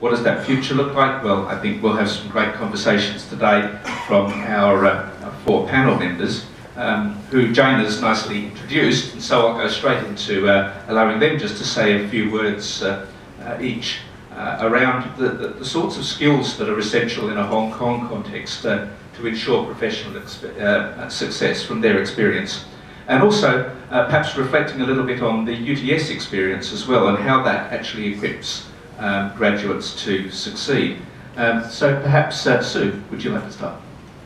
What does that future look like? Well, I think we'll have some great conversations today from our, uh, four panel members, um, who Jane has nicely introduced, and so I'll go straight into uh, allowing them just to say a few words uh, uh each uh, around the, the, the, sorts of skills that are essential in a Hong Kong context uh, to ensure professional success from their experience. And also, perhaps reflecting a little bit on the UTS experience as well and how that actually equips um, graduates to succeed. Um, so perhaps, uh, Sue, would you like to start?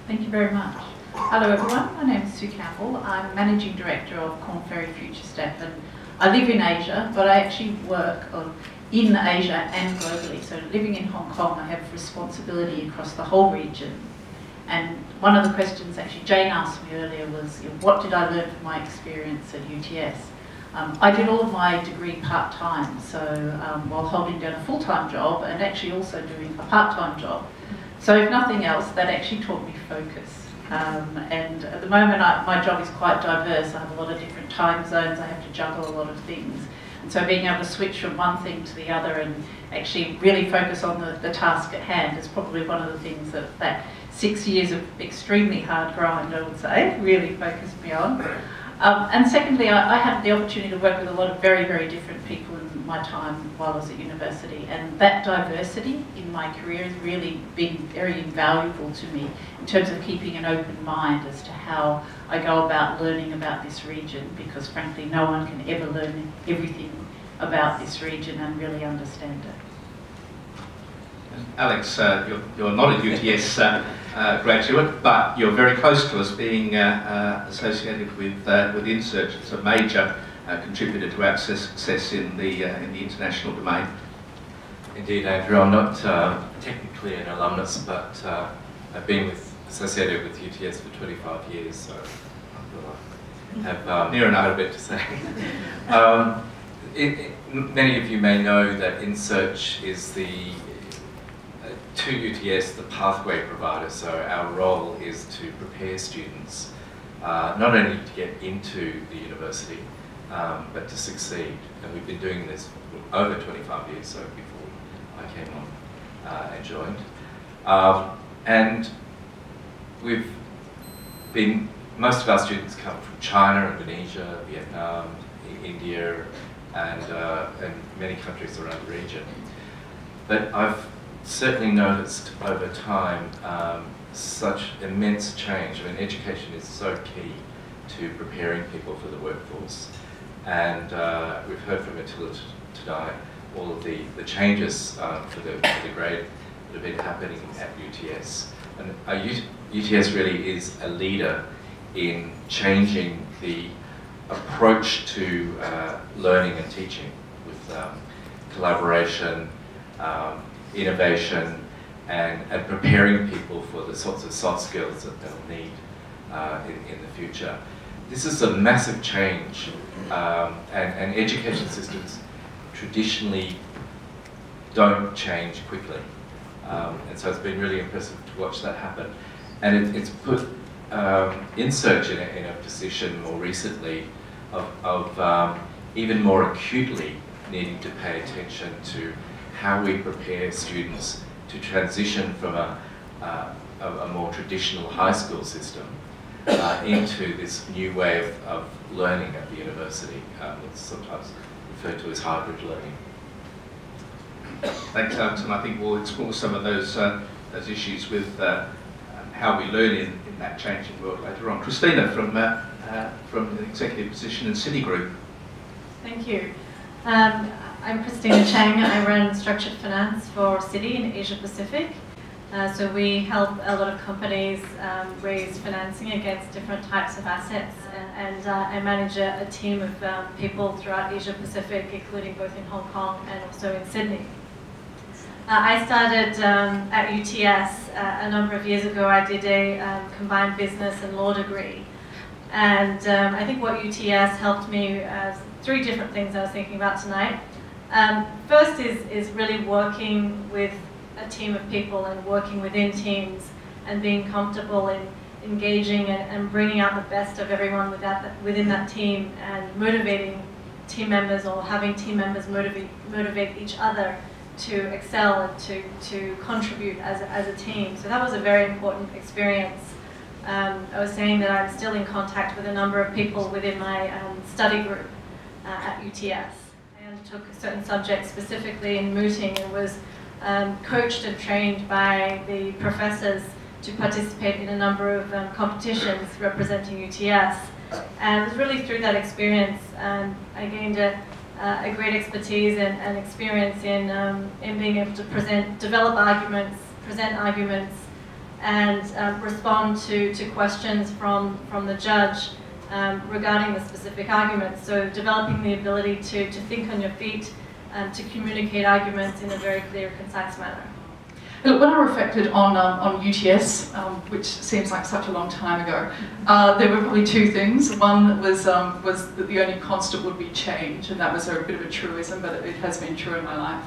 Thank you very much. Hello everyone, my name is Sue Campbell. I'm Managing Director of Korn Ferry Futurestep and I live in Asia, but I actually work on, in Asia and globally. So living in Hong Kong, I have responsibility across the whole region. And one of the questions actually Jane asked me earlier was, what did I learn from my experience at UTS? Um, I did all of my degree part-time, so um, while holding down a full-time job and actually also doing a part-time job. So if nothing else, that actually taught me focus. Um, and at the moment, I, my job is quite diverse. I have a lot of different time zones. I have to juggle a lot of things. And so being able to switch from one thing to the other and actually really focus on the, the task at hand is probably one of the things that, that six years of extremely hard grind, I would say, really focused me on. Um, and secondly, I, I, had the opportunity to work with a lot of very, very different people in my time while I was at university. And that diversity in my career has really been very invaluable to me in terms of keeping an open mind as to how I go about learning about this region, because frankly, no one can ever learn everything about this region and really understand it. Alex, uh, you're, you're, not a UTS uh, uh, graduate, but you're very close to us being uh, uh, associated with, uh, with Insearch It's a major contributor to our success in the, in the international domain. Indeed, Andrew. I'm not technically an alumnus, but I've been with, associated with UTS for 25 years, so I have um, near enough a bit to say. um, it, it, many of you may know that Insearch is the to UTS, the pathway provider, so our role is to prepare students uh, not only to get into the university, um, but to succeed. And we've been doing this over 25 years, so before I came on uh, and joined. Um, and we've been, most of our students come from China, Indonesia, Vietnam, India, and, uh, and many countries around the region. But I've certainly noticed over time um, such immense change. I mean, education is so key to preparing people for the workforce. And uh, we've heard from Attila today all of the, the changes um, for, the, for the grade that have been happening at UTS. And UTS really is a leader in changing the approach to uh, learning and teaching with um, collaboration, um, innovation, and, and preparing people for the sorts of soft skills that they'll need uh, in, in the future. This is a massive change, um, and, and education systems traditionally don't change quickly. Um, and so it's been really impressive to watch that happen. And it, it's put um, Insearch in a, in a position more recently of, of um, even more acutely needing to pay attention to how we prepare students to transition from a, uh, a, a, more traditional high school system uh, into this new way of, of, learning at the university. Um, it's sometimes referred to as hybrid learning. Thanks, Alex, and I think we'll explore some of those, uh, those issues with uh, how we learn in, in that changing world later on. Cristina from, uh, uh, from the executive position in Citigroup. Thank you. Um, I'm Cristina Chang. I run structured finance for Citi in Asia Pacific. Uh, so we help a lot of companies um, raise financing against different types of assets. And, and uh, I manage a, a team of um, people throughout Asia Pacific, including both in Hong Kong and also in Sydney. Uh, I started um, at UTS uh, a number of years ago. I did a um, combined business and law degree. And um, I think what UTS helped me, uh, three different things I was thinking about tonight. Um, first is, is really working with a team of people and working within teams and being comfortable in engaging and, and bringing out the best of everyone that, within that team and motivating team members or having team members motivate, motivate each other to excel and to, to contribute as a, as a team. So that was a very important experience. Um, I was saying that I'm still in contact with a number of people within my um, study group uh, at UTS took certain subjects specifically in mooting and was um, coached and trained by the professors to participate in a number of um, competitions representing UTS. And it was really through that experience um, I gained a, uh, a great expertise and, and experience in, um, in being able to present, develop arguments, present arguments, and um, respond to, to questions from, from the judge um, regarding the specific arguments. So developing the ability to, to think on your feet and to communicate arguments in a very clear, concise manner. Look, when I reflected on, um, on UTS, um, which seems like such a long time ago, uh, there were probably two things. One was, um, was that the only constant would be change, and that was a bit of a truism, but it has been true in my life.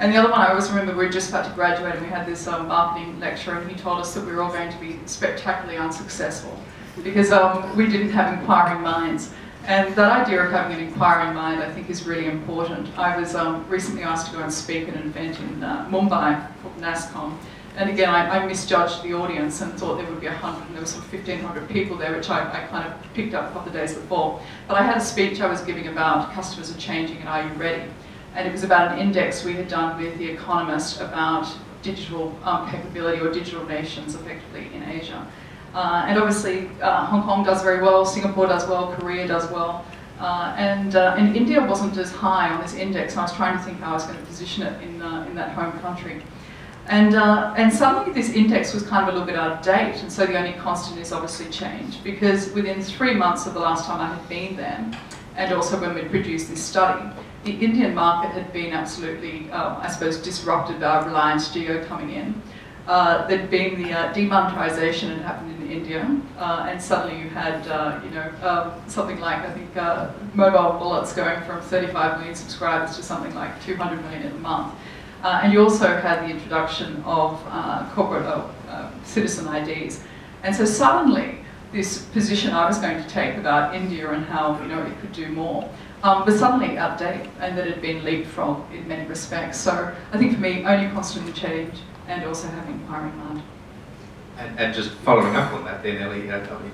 And the other one I always remember, we were just about to graduate and we had this um, marketing lecturer and he told us that we were all going to be spectacularly unsuccessful because um, we didn't have inquiring minds. And that idea of having an inquiring mind, I think, is really important. I was um, recently asked to go and speak at an event in uh, Mumbai called NASSCOM. And again, I, I, misjudged the audience and thought there would be 100, and there was sort of 1,500 people there, which I, I, kind of picked up a couple of days before. But I had a speech I was giving about customers are changing and are you ready? And it was about an index we had done with The Economist about digital um, capability or digital nations effectively in Asia. Uh, and obviously, uh, Hong Kong does very well, Singapore does well, Korea does well. Uh, and, uh, and India wasn't as high on this index. I was trying to think how I was going to position it in, uh, in that home country. And, uh, and suddenly this index was kind of a little bit out of date, and so the only constant is obviously change, because within three months of the last time I had been there, and also when we produced this study, the Indian market had been absolutely, I suppose, disrupted by Reliance Jio coming in. There'd been the demonetization had happened in India, uh, and suddenly you had, uh, you know, um, something like I think uh, mobile wallets going from 35 million subscribers to something like 200 million a month, uh, and you also had the introduction of corporate citizen IDs, and so suddenly this position I was going to take about India and how you know it could do more. Um, was suddenly outdated and that had been leapfrogged in many respects. So I think for me, only constantly change and also having inquiring mind. And, and, just following up on that then, Ellie, uh, I mean,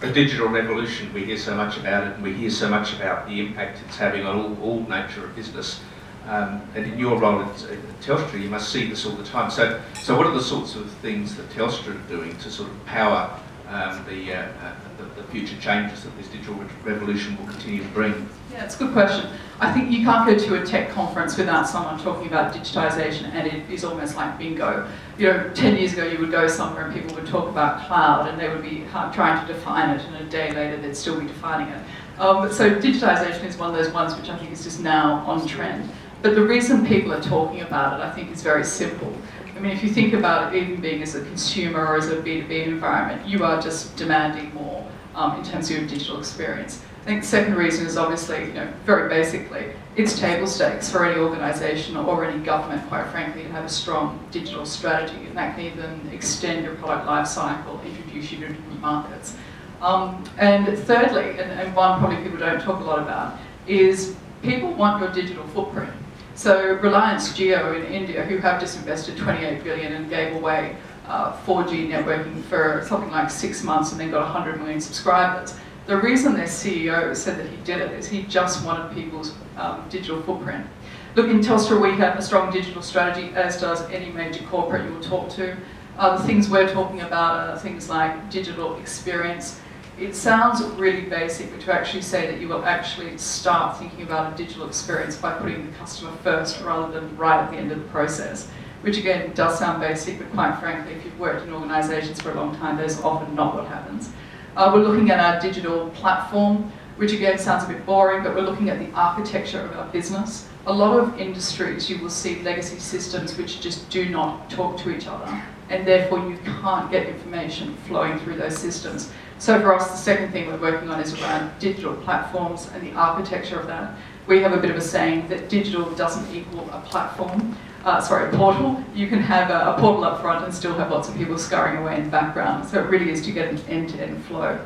the digital revolution, we hear so much about it, and we hear so much about the impact it's having on all, all nature of business. Um, and in your role at, at, Telstra, you must see this all the time. So, so what are the sorts of things that Telstra are doing to sort of power um, the, uh, uh, the, the, future changes that this digital revolution will continue to bring? Yeah, it's a good question. I think you can't go to a tech conference without someone talking about digitization and it is almost like bingo. You know, 10 years ago you would go somewhere and people would talk about cloud and they would be trying to define it and a day later they'd still be defining it. Um, so digitization is one of those ones which I think is just now on trend. But the reason people are talking about it, I think, is very simple. I mean, if you think about it, even being as a consumer or as a B2B environment, you are just demanding more um, in terms of your digital experience. I think the second reason is obviously, you know, very basically, it's table stakes for any organisation or any government, quite frankly, to have a strong digital strategy, and that can even extend your product life cycle, introduce you to different markets. Um, and thirdly, and, and one probably people don't talk a lot about, is people want your digital footprint. So Reliance Jio in India, who have just invested 28 billion and gave away uh, 4G networking for something like six months and then got 100 million subscribers, the reason their CEO said that he did it is he just wanted people's um, digital footprint. Look, in Telstra we have a strong digital strategy, as does any major corporate you will talk to. Uh, the things we're talking about are things like digital experience. It sounds really basic, but to actually say that you will actually start thinking about a digital experience by putting the customer first rather than right at the end of the process, which again does sound basic, but quite frankly, if you've worked in organisations for a long time, that's often not what happens. Uh, we're looking at our digital platform, which again sounds a bit boring, but we're looking at the architecture of our business. A lot of industries, you will see legacy systems which just do not talk to each other, and therefore you can't get information flowing through those systems. So for us, the second thing we're working on is around digital platforms and the architecture of that. We have a bit of a saying that digital doesn't equal a platform uh, sorry, a portal, you can have a, a, portal up front and still have lots of people scurrying away in the background. So it really is to get an end-to-end -end flow.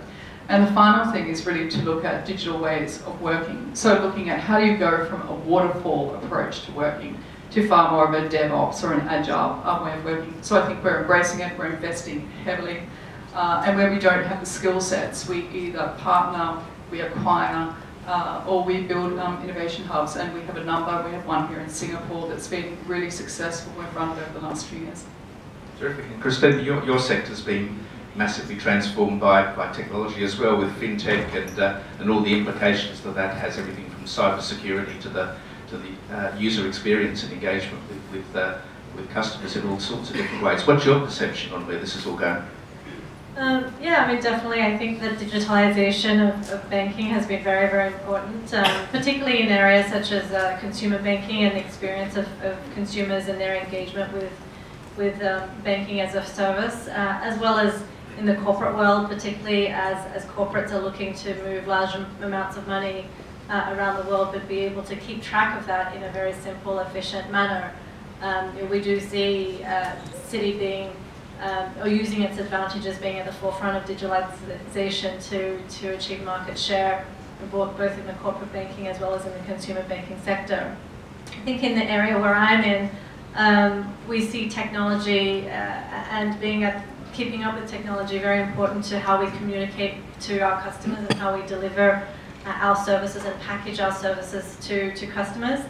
And the final thing is really to look at digital ways of working. So looking at how do you go from a waterfall approach to working to far more of a DevOps or an agile way of working. So I think we're embracing it, we're investing heavily. Uh, and where we don't have the skill sets, we either partner, we acquire, uh, or we build um, innovation hubs. And we have a number, we have one here in Singapore that's been really successful. We've run it over the last few years. Terrific. And Christine, your, your sector's been massively transformed by, by technology as well with fintech and, uh, and all the implications that that has, everything from cyber security to the, to the uh, user experience and engagement with, with, uh, with customers in all sorts of different ways. What's your perception on where this is all going? Um, yeah, I mean, definitely. I think that digitalization of, of banking has been very, very important, um, particularly in areas such as uh, consumer banking and the experience of, of, consumers and their engagement with with um, banking as a service, uh, as well as in the corporate world, particularly as, as corporates are looking to move large amounts of money uh, around the world, but be able to keep track of that in a very simple, efficient manner. Um, we do see uh, Citi being um, or using its advantages being at the forefront of digitalization to, to achieve market share, both in the corporate banking as well as in the consumer banking sector. I think in the area where I'm in, um, we see technology uh, and being at, keeping up with technology very important to how we communicate to our customers and how we deliver uh, our services and package our services to, to customers.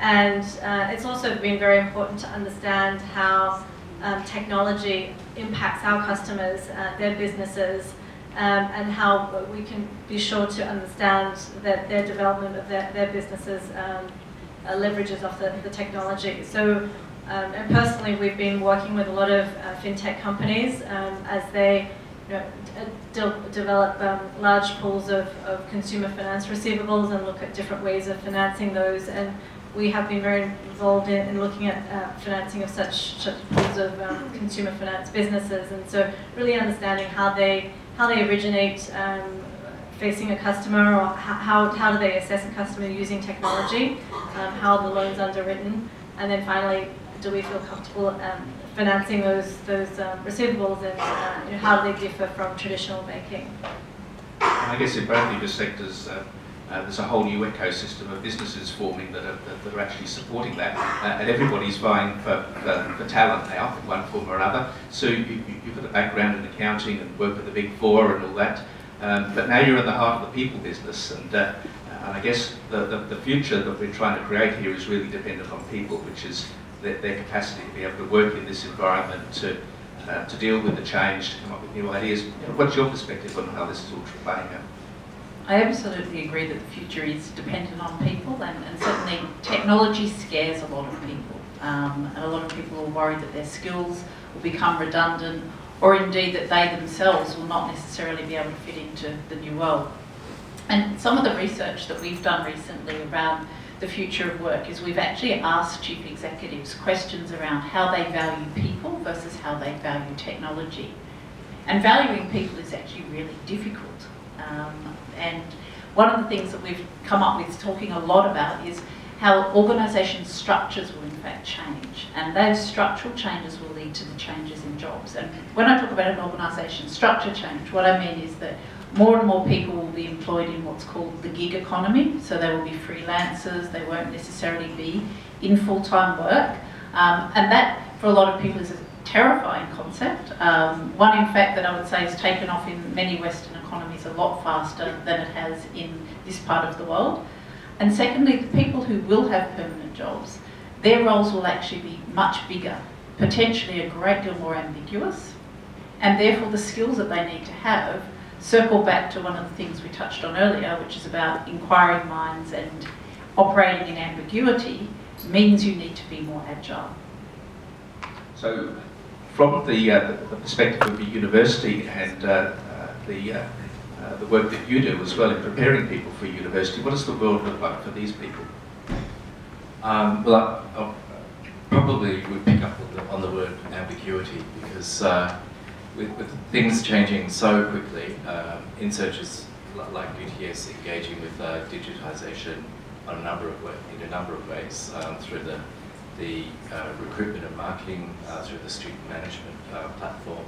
And uh, it's also been very important to understand how um, technology impacts our customers, uh, their businesses, um, and how we can be sure to understand that their development of their, their businesses um, uh, leverages off the, the technology. So, um, and personally, we've been working with a lot of uh, fintech companies um, as they you know, de develop um, large pools of, of consumer finance receivables and look at different ways of financing those. And we have been very involved in, in looking at uh, financing of such, such pools of um, consumer finance businesses, and so really understanding how they how they originate um, facing a customer, or how, how do they assess a customer using technology, um, how the loan's underwritten, and then finally, do we feel comfortable um, financing those those um, receivables, and uh, you know, how do they differ from traditional banking? I guess in both of your sectors. Uh, uh, there's a whole new ecosystem of businesses forming that are, that are actually supporting that. Uh, and everybody's vying for, for, for, talent now in one form or another. So you, have got a background in accounting and work with the big four and all that. Um, but now you're in the heart of the people business. And, uh, and I guess the, the, the, future that we're trying to create here is really dependent on people, which is their, their capacity to be able to work in this environment, to, uh, to deal with the change, to come up with new ideas. what's your perspective on how this is all playing out? I absolutely agree that the future is dependent on people and, and certainly technology scares a lot of people. Um, and a lot of people are worried that their skills will become redundant or indeed that they themselves will not necessarily be able to fit into the new world. And some of the research that we've done recently around the future of work is we've actually asked chief executives questions around how they value people versus how they value technology. And valuing people is actually really difficult. Um, and one of the things that we've come up with talking a lot about is how organisation structures will in fact change. And those structural changes will lead to the changes in jobs. And when I talk about an organisation structure change, what I mean is that more and more people will be employed in what's called the gig economy. So they will be freelancers, they won't necessarily be in full-time work. Um, and that, for a lot of people, is a terrifying concept. Um, one, in fact, that I would say is taken off in many Western economies a lot faster than it has in this part of the world. And secondly, the people who will have permanent jobs, their roles will actually be much bigger, potentially a great deal more ambiguous, and therefore the skills that they need to have circle back to one of the things we touched on earlier, which is about inquiring minds and operating in ambiguity means you need to be more agile. So from the, uh, the perspective of the university and uh, the, uh, uh, the work that you do as well in preparing people for university. What does the world look like for these people? Um, well, I, I, probably would pick up on the, on the word ambiguity because uh, with, with, things changing so quickly, um, Insearch like UTS engaging with uh, digitisation on a number of way, in a number of ways um, through the the uh, recruitment and marketing, uh, through the student management uh, platform,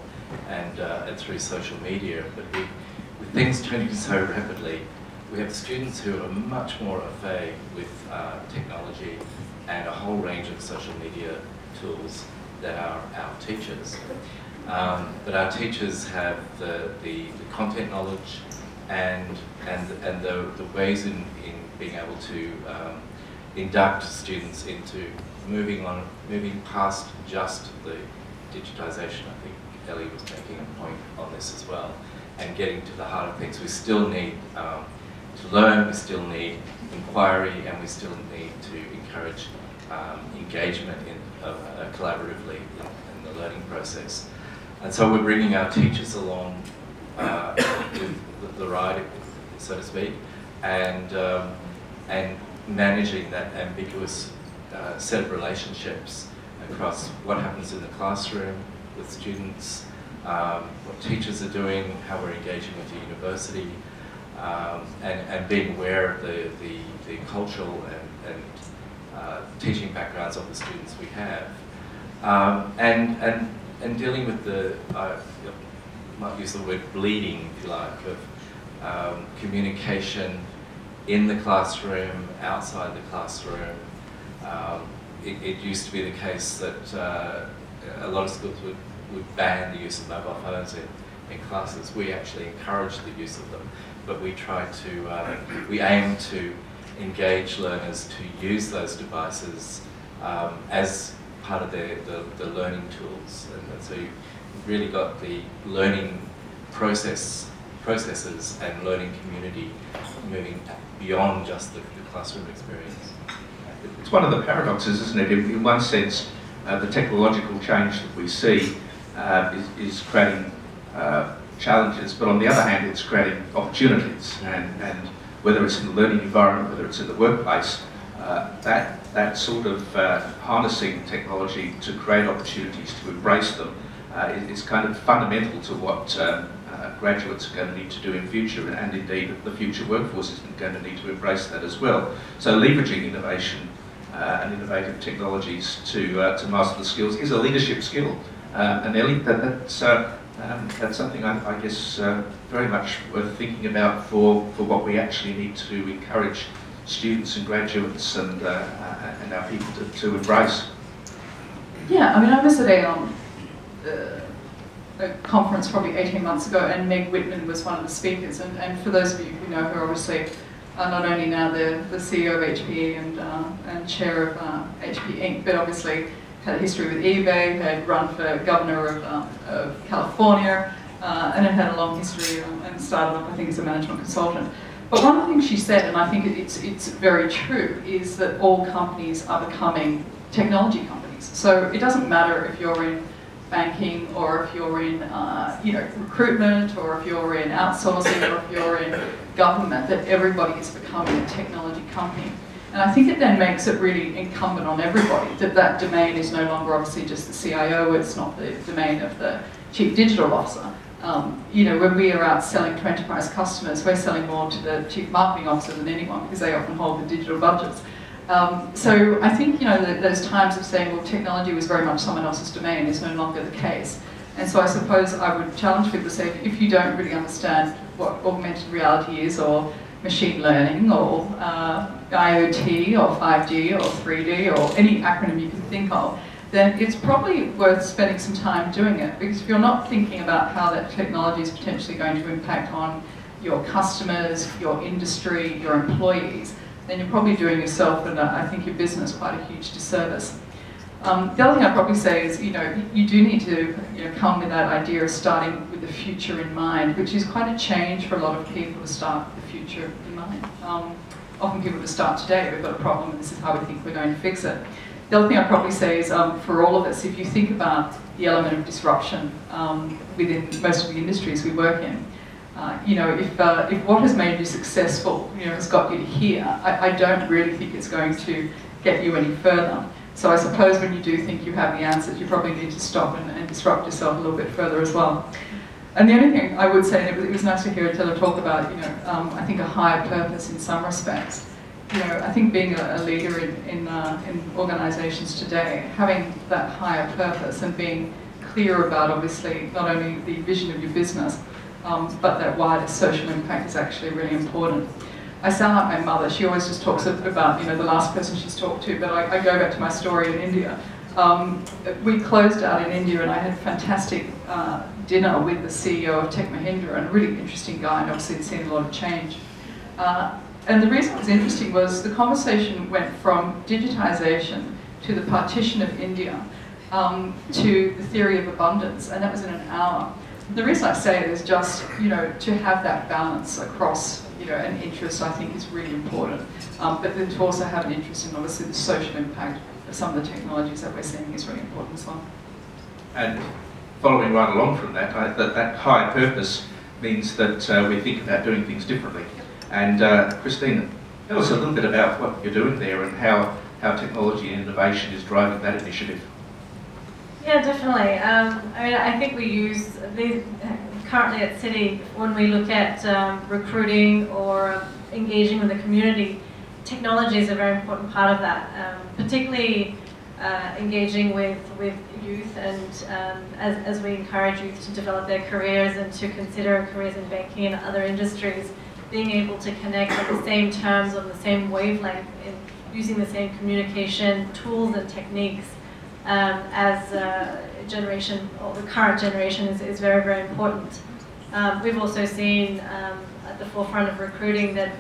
and, uh, and through social media. But we, with things changing so rapidly, we have students who are much more fait with uh, technology and a whole range of social media tools that are our teachers. Um, but our teachers have the, the, the, content knowledge and, and, and the, the ways in, in being able to um, induct students into moving on, moving past just the digitization. I think Ellie was making a point on this as well, and getting to the heart of things. We still need um, to learn, we still need inquiry, and we still need to encourage um, engagement in, uh, uh, collaboratively in, in, the learning process. And so we're bringing our teachers along uh, with the ride, so to speak, and, um, and managing that ambiguous uh, set of relationships across what happens in the classroom with students, um, what teachers are doing, how we're engaging with the university, um, and, and being aware of the, the, the cultural and, and uh, teaching backgrounds of the students we have. Um, and, and, and dealing with the, I might use the word bleeding, if you like, of um, communication in the classroom, outside the classroom. Um, it, it, used to be the case that uh, a lot of schools would, would ban the use of mobile phones in, in classes. We actually encourage the use of them, but we try to, uh, we aim to engage learners to use those devices um, as part of their, the, the learning tools. And, and so you've really got the learning process processes and learning community moving beyond just the, the classroom experience. It's one of the paradoxes, isn't it? In, in one sense, uh, the technological change that we see uh, is, is, creating uh, challenges, but on the other hand, it's creating opportunities. And, and whether it's in the learning environment, whether it's in the workplace, uh, that, that sort of uh, harnessing technology to create opportunities, to embrace them, uh, is, kind of fundamental to what uh, graduates are going to need to do in future, and indeed the future workforce is going to need to embrace that as well. So leveraging innovation uh, and innovative technologies to, uh, to master the skills is a leadership skill. Um, and Ellie, that, that's, uh, um, that's something I, I guess uh, very much worth thinking about for, for what we actually need to encourage students and graduates and, uh, and our people to, to embrace. Yeah, I mean, I was at a, um, a conference probably 18 months ago and Meg Whitman was one of the speakers. And, and for those of you who know her, obviously, uh, not only now the, the CEO of HPE and, uh, and chair of uh, HP Inc., but obviously had a history with eBay, had run for governor of, uh, of California, uh, and had had a long history and started off, I think, as a management consultant. But one of the things she said, and I think it's, it's very true, is that all companies are becoming technology companies. So it doesn't matter if you're in banking or if you're in uh, you know, recruitment or if you're in outsourcing or if you're in government, that everybody is becoming a technology company. And I think it then makes it really incumbent on everybody that that domain is no longer obviously just the CIO, it's not the domain of the chief digital officer. Um, you know, when we are out selling to enterprise customers, we're selling more to the chief marketing officer than anyone because they often hold the digital budgets. Um, so I think, you know, those times of saying, well, technology was very much someone else's domain is no longer the case. And so I suppose I would challenge people to say, if you don't really understand what augmented reality is or machine learning or uh, IoT or 5G or 3D or any acronym you can think of, then it's probably worth spending some time doing it. Because if you're not thinking about how that technology is potentially going to impact on your customers, your industry, your employees, then you're probably doing yourself and uh, I think your business quite a huge disservice. Um, the other thing I'd probably say is, you know, you do need to you know, come with that idea of starting with the future in mind, which is quite a change for a lot of people to start with the future in mind. Um, often people just start today, we've got a problem and this is how we think we're going to fix it. The other thing I'd probably say is um, for all of us, if you think about the element of disruption um, within most of the industries we work in, uh, you know, if, uh, if what has made you successful, you know, has got you to here, I, I don't really think it's going to get you any further. So I suppose when you do think you have the answers, you probably need to stop and, and disrupt yourself a little bit further as well. And the only thing I would say, and it was, it was nice to hear Attila talk about, you know, um, I think a higher purpose in some respects. You know, I think being a, a leader in, in, uh, in organisations today, having that higher purpose and being clear about, obviously, not only the vision of your business, um, but that wider social impact is actually really important. I sound like my mother. She always just talks about, you know, the last person she's talked to, but I, I go back to my story in India. Um, we closed out in India and I had a fantastic uh, dinner with the CEO of Tech Mahindra and a really interesting guy and obviously seen a lot of change. Uh, and the reason it was interesting was the conversation went from digitization to the partition of India um, to the theory of abundance, and that was in an hour. The reason I say it is just, you know, to have that balance across, you know, an interest I think is really important. Um, but then to also have an interest in obviously the social impact of some of the technologies that we're seeing is really important as well. And following right along from that, I, that, that high purpose means that uh, we think about doing things differently. And uh, Christine, tell us a little bit about what you're doing there and how, how technology and innovation is driving that initiative. Yeah, definitely. Um, I mean, I think we use these currently at Citi when we look at um, recruiting or engaging with the community. Technology is a very important part of that, um, particularly uh, engaging with, with youth and um, as, as we encourage youth to develop their careers and to consider careers in banking and other industries being able to connect on the same terms, on the same wavelength, in using the same communication tools and techniques um, as a generation, or the current generation is, is very, very important. Um, we've also seen um, at the forefront of recruiting that,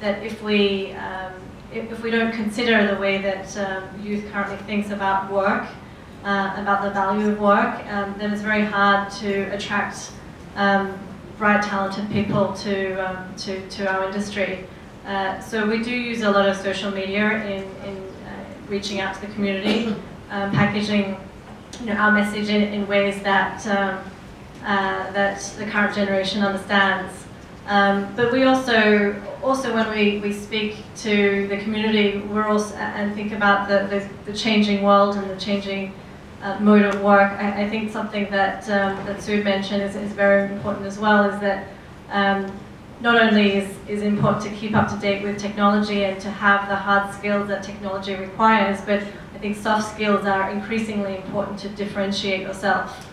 that if we um, if, if, we don't consider the way that um, youth currently thinks about work, uh, about the value of work, um, then it's very hard to attract um, bright, talented people to, to, to our industry. Uh, so we do use a lot of social media in, in uh, reaching out to the community, packaging you know, our message in, in ways that, um, uh, that the current generation understands. Um, but we also, also when we, we speak to the community, we're also, and think about the, the, the changing world and the changing uh, mode of work. I, I, think something that um, that Sue mentioned is, is very important as well is that um, not only is, is important to keep up to date with technology and to have the hard skills that technology requires, but I think soft skills are increasingly important to differentiate yourself.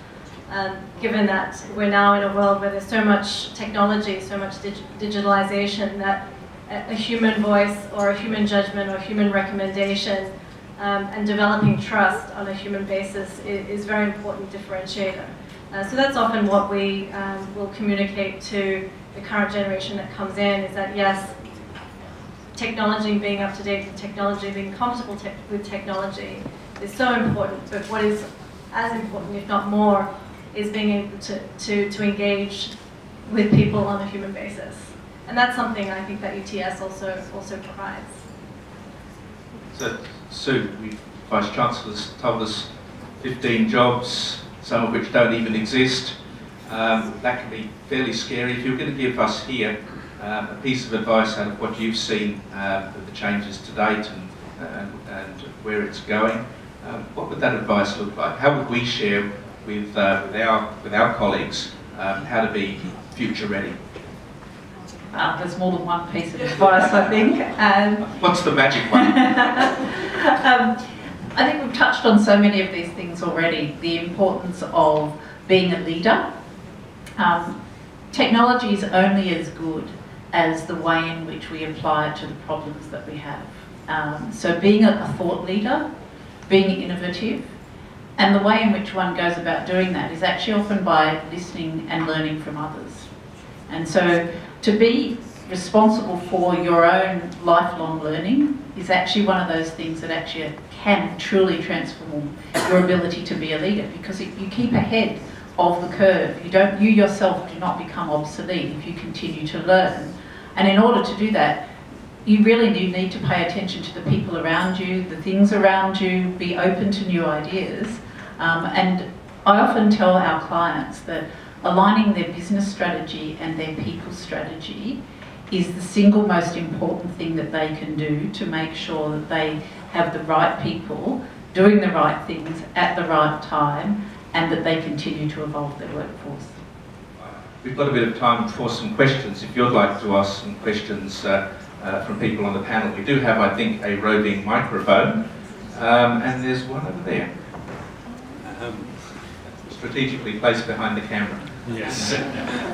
Um, given that we're now in a world where there's so much technology, so much dig digitalization, that a, human voice or a human judgment or human recommendation um, and developing trust on a human basis is, is very important differentiator. Uh, so that's often what we um, will communicate to the current generation that comes in is that yes, technology, being up to date with technology, being comfortable te with technology is so important, but what is as important, if not more, is being able to, to, to engage with people on a human basis. And that's something I think that UTS also, also provides. So Sue, we Vice Chancellor's told us 15 jobs, some of which don't even exist. Um, that can be fairly scary. If you're going to give us here um, a piece of advice out of what you've seen um, of the changes to date and, and, and where it's going, um, what would that advice look like? How would we share with, uh, with, our, with our colleagues um, how to be future ready? Uh, there's more than one piece of advice, I think. And What's the magic one? um, I think we've touched on so many of these things already. The importance of being a leader. Um, technology is only as good as the way in which we apply it to the problems that we have. Um, so being a, a thought leader, being innovative, and the way in which one goes about doing that is actually often by listening and learning from others. And so to be responsible for your own lifelong learning is actually one of those things that actually can truly transform your ability to be a leader because you keep ahead of the curve. You don't, you yourself do not become obsolete if you continue to learn. And in order to do that, you really do need to pay attention to the people around you, the things around you, be open to new ideas. Um, and I often tell our clients that aligning their business strategy and their people strategy is the single most important thing that they can do to make sure that they have the right people doing the right things at the right time and that they continue to evolve their workforce. We've got a bit of time for some questions. If you'd like to ask some questions uh, uh, from people on the panel, we do have, I think, a roving microphone. Um, and there's one over there, um, strategically placed behind the camera. Yes.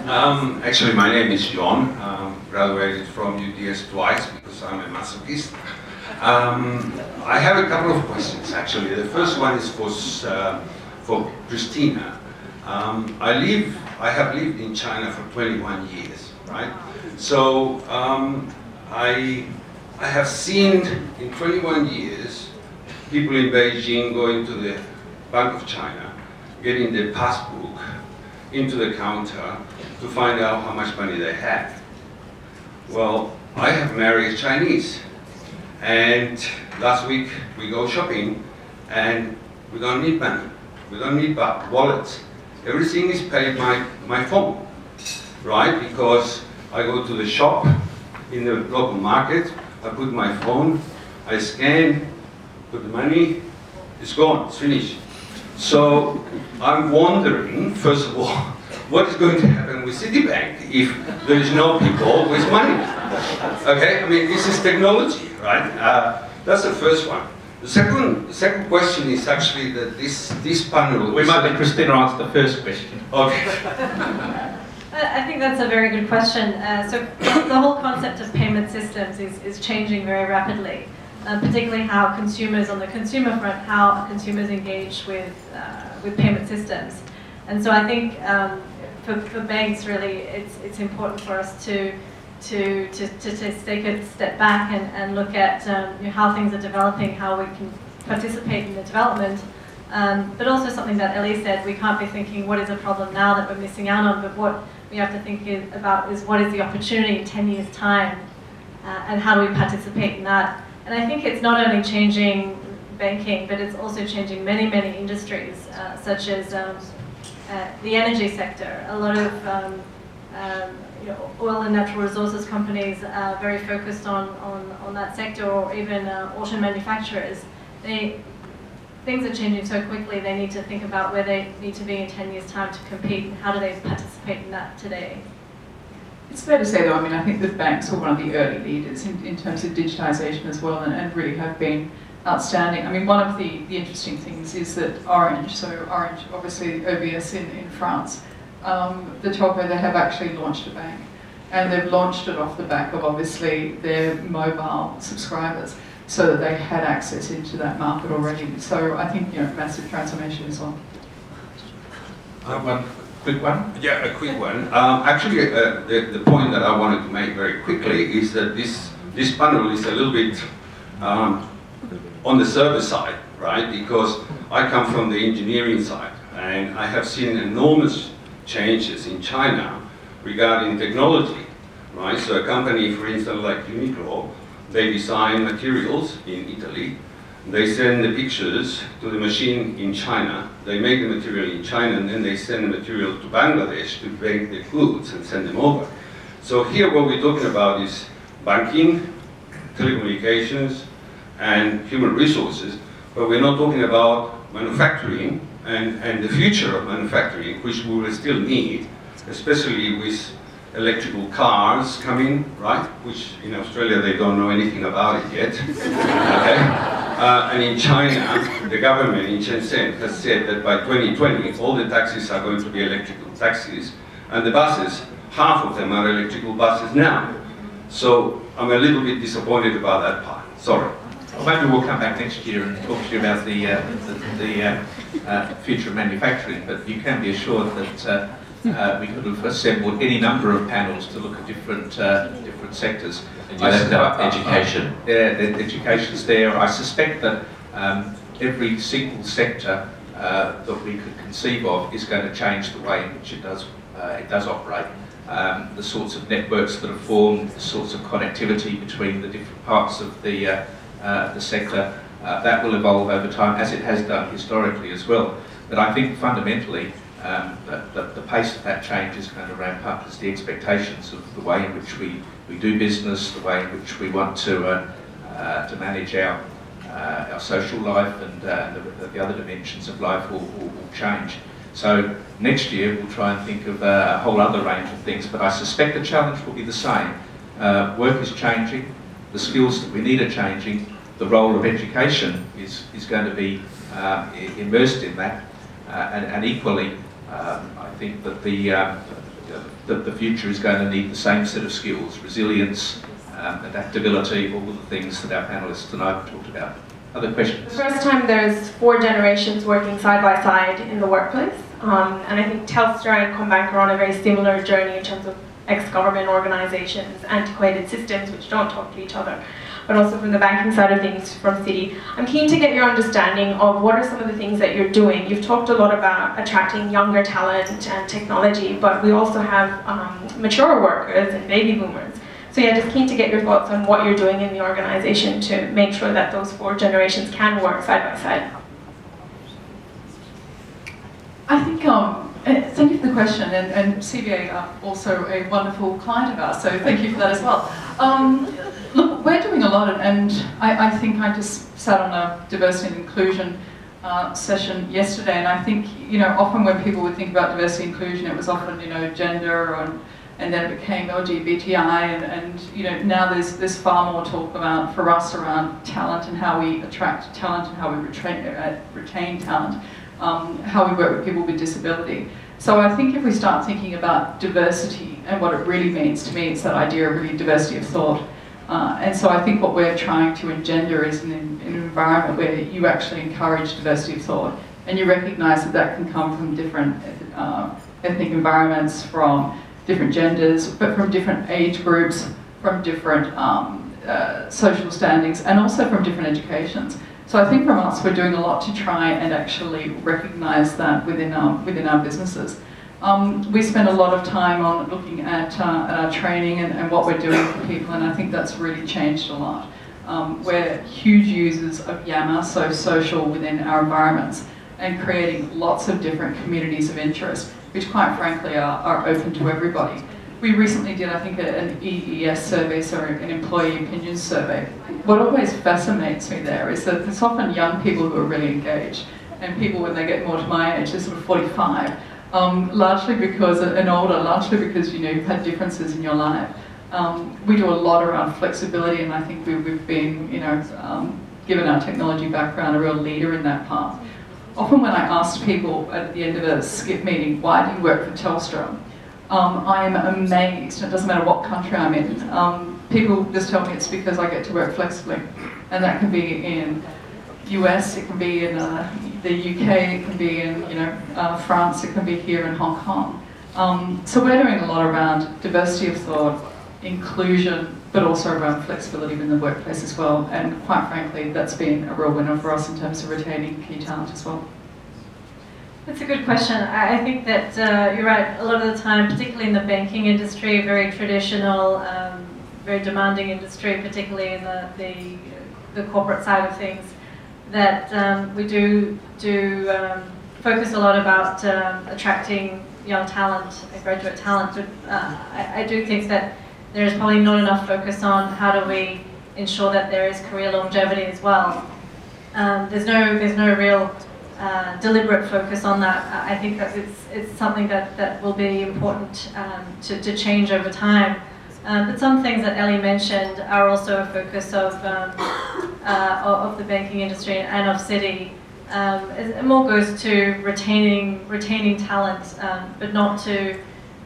um, actually, my name is John. Um, graduated from UTS twice because I'm a masochist. Um, I have a couple of questions actually. The first one is for, uh, for Cristina. Um, I live, I have lived in China for 21 years, right? So um, I, I have seen in 21 years people in Beijing going to the Bank of China, getting their passbook into the counter to find out how much money they have. Well, I have married a Chinese. And last week we go shopping and we don't need money. We don't need wallets. Everything is paid by my phone, right? Because I go to the shop in the local market, I put my phone, I scan, put the money, it's gone, it's finished. So I'm wondering, first of all, what is going to happen with Citibank if there is no people with money? Okay, I mean, this is technology, right? Uh, that's the first one. The second, the second question is actually that this, this panel... We might let Cristina answer the first question. Okay. I think that's a very good question. Uh, so the whole concept of payment systems is, is changing very rapidly, um, particularly how consumers, on the consumer front, how consumers engage with, uh, with payment systems. And so I think um, for, for banks, really, it's, it's important for us to, to, to, to, to take a step back and, and look at um, you know, how things are developing, how we can participate in the development, um, but also something that Ellie said, we can't be thinking what is a problem now that we're missing out on, but what we have to think about is what is the opportunity in 10 years' time, uh, and how do we participate in that. And I think it's not only changing banking, but it's also changing many, many industries, uh, such as um, uh, the energy sector. A lot of um, um, you know, oil and natural resources companies are very focused on, on, on that sector, or even uh, auto manufacturers. They, things are changing so quickly, they need to think about where they need to be in 10 years' time to compete and how do they participate in that today. It's fair to say, though, I mean, I think the banks were one of the early leaders in, in terms of digitization as well, and, and, really have been outstanding. I mean, one of the, the interesting things is that Orange, so Orange, obviously OBS in, in France, um, the telco, they have actually launched a bank. And they've launched it off the back of, obviously, their mobile subscribers so that they had access into that market already. So I think, you know, massive transformation is on. Uh, one quick one? Yeah, a quick one. Um, actually, uh, the, the point that I wanted to make very quickly is that this, this panel is a little bit um, on the service side, right? Because I come from the engineering side, and I have seen enormous changes in China regarding technology, right? So a company, for instance, like Uniqlo, they design materials in Italy. They send the pictures to the machine in China. They make the material in China and then they send the material to Bangladesh to make the goods and send them over. So here what we're talking about is banking, telecommunications, and human resources, but we're not talking about manufacturing and, and the future of manufacturing, which we will still need, especially with electrical cars coming, right? Which in Australia they don't know anything about it yet. okay? Uh, and in China, the government in Shenzhen has said that by 2020, all the taxis are going to be electrical taxis, and the buses, half of them are electrical buses now. So I'm a little bit disappointed about that part. Sorry. Well, maybe we'll come back next year and talk to you about the, uh, the, the uh, uh future of manufacturing, but you can be assured that uh, uh, we could have assembled any number of panels to look at different uh, different sectors. And you out education. yeah, the education's there. I suspect that um, every single sector uh, that we could conceive of is going to change the way in which it does uh, it does operate. Um, the sorts of networks that are formed, the sorts of connectivity between the different parts of the uh, uh, the sector, that will evolve over time, as it has done historically as well. But I think fundamentally, um, the, the, pace of that change is going to ramp up as the expectations of the way in which we, we do business, the way in which we want to, uh, uh, to manage our, uh, our social life and uh, the, the, other dimensions of life will, will, will, change. So next year we'll try and think of a whole other range of things, but I suspect the challenge will be the same. Uh, work is changing, the skills that we need are changing, the role of education is, is going to be um, immersed in that, uh, and, and equally Um, I think that the, um, the, the future is going to need the same set of skills, resilience, um, adaptability, all of the things that our panellists tonight have talked about. Other questions? The first time there's four generations working side by side in the workplace. Um, and I think Telstra and CommBank are on a very similar journey in terms of ex-government organisations, antiquated systems which don't talk to each other, but also from the banking side of things from Citi. I'm keen to get your understanding of what are some of the things that you're doing. You've talked a lot about attracting younger talent and technology, but we also have um, mature workers and baby boomers. So yeah, just keen to get your thoughts on what you're doing in the organisation to make sure that those four generations can work side by side. I think, um, uh, thank you for the question, and, and CBA are also a wonderful client of ours, so thank you for that as well. Um, look, we're doing a lot, of, and I, I, think I just sat on a diversity and inclusion uh, session yesterday, and I think, you know, often when people would think about diversity and inclusion, it was often, you know, gender and and then it became LGBTI, and, and you know now there's there's far more talk about for us around talent and how we attract talent and how we retain uh, retain talent um, how we work with people with disability. So I think if we start thinking about diversity and what it really means, to me it's that idea of really diversity of thought. Uh, and so I think what we're trying to engender is an, an environment where you actually encourage diversity of thought and you recognise that that can come from different uh, ethnic environments, from different genders, but from different age groups, from different um, uh, social standings, and also from different educations. So I think from us, we're doing a lot to try and actually recognise that within our, within our businesses. Um, we spend a lot of time on looking at, uh, at our training and, and, what we're doing for people, and I think that's really changed a lot. Um, we're huge users of Yammer, so social within our environments, and creating lots of different communities of interest, which quite frankly are, are open to everybody. We recently did, I think, an EES survey, so an employee opinion survey. What always fascinates me there is that it's often young people who are really engaged, and people when they get more to my age, they're sort of 45, um, largely because, and older, largely because, you know, you've had differences in your life. Um, we do a lot around flexibility, and I think we, have been, you know, um, given our technology background, a real leader in that path. Often when I ask people at the end of a skip meeting, why do you work for Telstra? Um, I am amazed, it doesn't matter what country I'm in. Um, people just tell me it's because I get to work flexibly. And that can be in US, it can be in uh, the UK, it can be in you know uh, France, it can be here in Hong Kong. Um, so we're doing a lot around diversity of thought, inclusion, but also around flexibility in the workplace as well. And quite frankly, that's been a real winner for us in terms of retaining key talent as well. That's a good question. I think that uh, you're right. A lot of the time, particularly in the banking industry, very traditional, um, very demanding industry, particularly in the, the, the corporate side of things, that um, we do do um, focus a lot about um, attracting young talent, graduate talent. Uh, I, I do think that there is probably not enough focus on how do we ensure that there is career longevity as well. Um, there's no there's no real uh, deliberate focus on that. I think that it's, it's something that, that will be important um, to, to change over time. Um, but some things that Ellie mentioned are also a focus of, um, uh, of the banking industry and of Citi. Um, it more goes to retaining retaining talent, um, but not to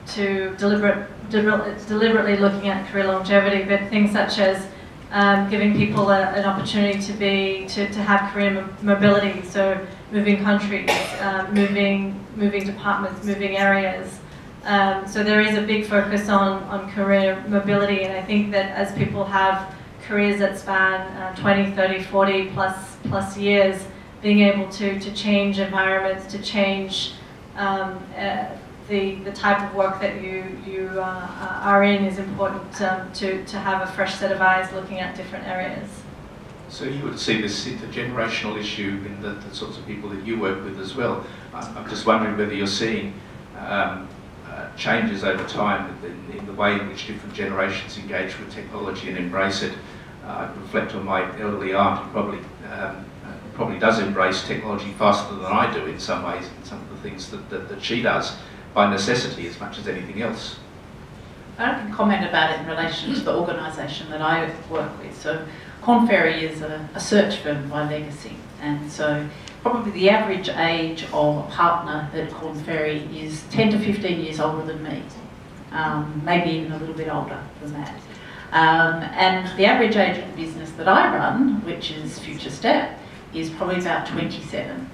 to deliberate, deliberately looking at career longevity, but things such as um, giving people a, an opportunity to be to, to have career mobility. So moving countries, um, moving moving departments, moving areas. Um, so there is a big focus on, on career mobility, and I think that as people have careers that span uh, 20, 30, 40 plus plus years, being able to to change environments, to change um, uh, the the type of work that you you uh, are in is important um, to to have a fresh set of eyes looking at different areas. So you would see this intergenerational issue in the, the, sorts of people that you work with as well. I'm, just wondering whether you're seeing um, uh, changes over time in, in, the way in which different generations engage with technology and embrace it. Uh, I reflect on my elderly aunt who probably um, uh, probably does embrace technology faster than I do in some ways, in some of the things that, that, that she does by necessity as much as anything else. I can comment about it in relation to the organisation that I work with. So Korn Ferry is a, a, search firm by legacy, and so probably the average age of a partner at Korn Ferry is 10 to 15 years older than me, um, maybe even a little bit older than that. Um, and the average age of the business that I run, which is Futurestep, is probably about 27.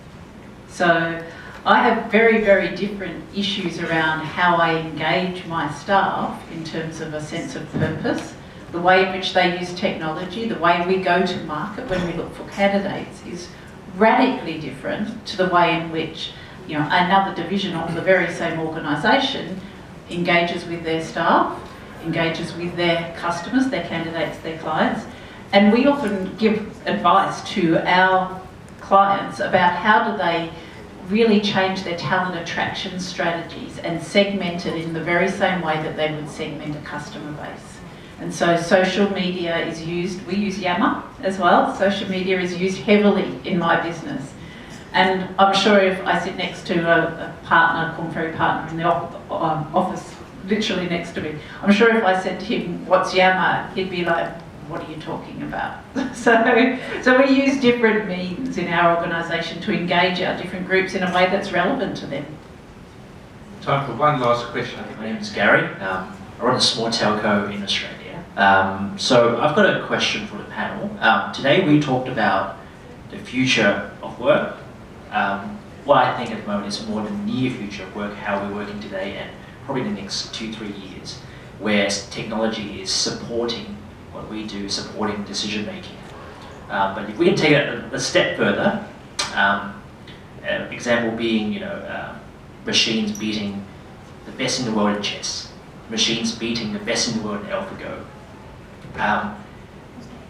So I have very, very different issues around how I engage my staff in terms of a sense of purpose, the way in which they use technology, the way we go to market when we look for candidates is radically different to the way in which you know, another division of the very same organisation engages with their staff, engages with their customers, their candidates, their clients. And we often give advice to our clients about how do they really change their talent attraction strategies and segment it in the very same way that they would segment a customer base. And so social media is used, we use Yammer as well, social media is used heavily in my business. And I'm sure if I sit next to a, a partner, Korn Ferry partner in the um, office, literally next to me, I'm sure if I said to him, what's Yammer, he'd be like, what are you talking about? so, so we use different means in our organisation to engage our different groups in a way that's relevant to them. Time for one last question. My name is Gary. Um, I run a small telco in Australia. Um, so I've got a question for the panel. Um, today we talked about the future of work. Um, what I think at the moment is more the near future of work, how we're working today and probably the next two, three years, where technology is supporting what we do, supporting decision making. Um, but if we can take it a, a step further, um, an example being, you know, uh, machines beating the best in the world in chess, machines beating the best in the world in AlphaGo, um,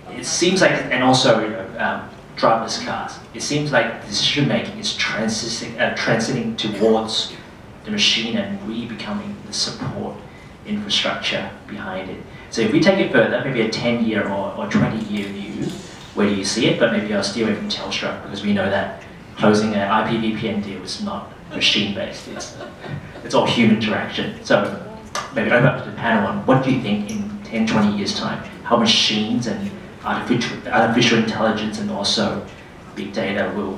it seems like, and also um, driverless cars, it seems like decision making is transiting, uh, transiting towards the machine and we becoming the support infrastructure behind it. So if we take it further, maybe a 10 year or, or 20 year view, where do you see it? But maybe I'll steer away from Telstra because we know that closing an IPVPN deal is not machine based, it's, it's all human interaction. So maybe open up to the panel on what do you think in 10, 20 years time? how machines and artificial, artificial intelligence and also big data will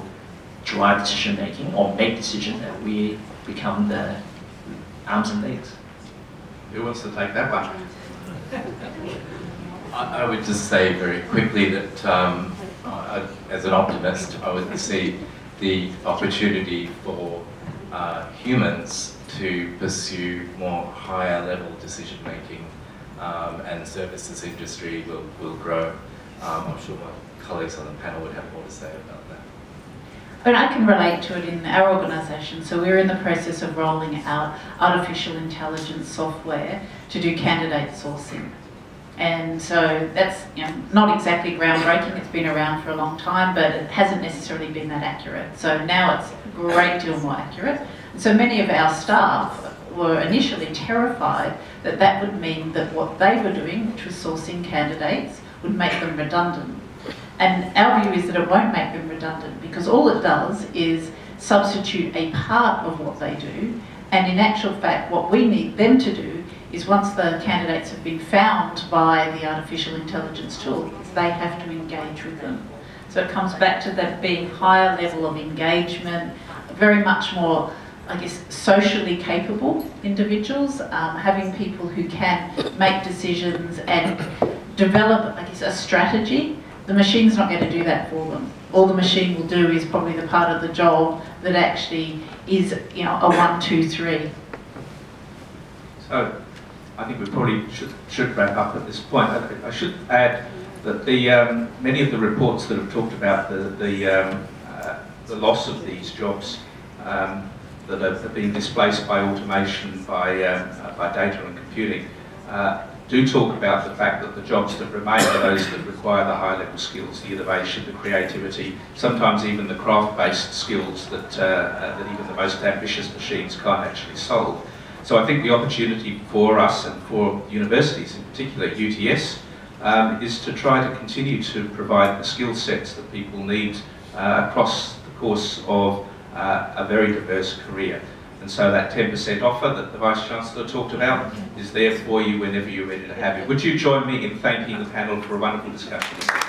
drive decision making or make decisions that we become the arms and legs. Who wants to take that one? I, would just say very quickly that um, I, as an optimist, I would see the opportunity for uh, humans to pursue more higher level decision making um, and services industry will, will grow. Um, I'm sure my colleagues on the panel would have more to say about that. But I can relate to it in our organisation. So we're in the process of rolling out artificial intelligence software to do candidate sourcing. And so that's you know, not exactly groundbreaking, it's been around for a long time, but it hasn't necessarily been that accurate. So now it's a great deal more accurate. so many of our staff were initially terrified that that would mean that what they were doing, which was sourcing candidates, would make them redundant. And our view is that it won't make them redundant because all it does is substitute a part of what they do. And in actual fact, what we need them to do is once the candidates have been found by the artificial intelligence tool, they have to engage with them. So it comes back to that being higher level of engagement, very much more I guess, socially capable individuals, um, having people who can make decisions and develop, I guess, a strategy. The machine's not going to do that for them. All the machine will do is probably the part of the job that actually is, you know, a one, two, three. So, I think we probably should, should wrap up at this point. I, I should add that the um, many of the reports that have talked about the the, um, uh, the loss of these jobs um, that are, being displaced by automation, by, um, uh, by data and computing, uh, do talk about the fact that the jobs that remain are those that require the high level skills, the innovation, the creativity, sometimes even the craft-based skills that, uh, uh, that even the most ambitious machines can't actually solve. So I think the opportunity for us and for universities, in particular UTS, um, is to try to continue to provide the skill sets that people need uh, across the course of uh, a very diverse career. And so that 10% offer that the Vice-Chancellor talked about is there for you whenever you're ready to have it. Would you join me in thanking the panel for a wonderful discussion?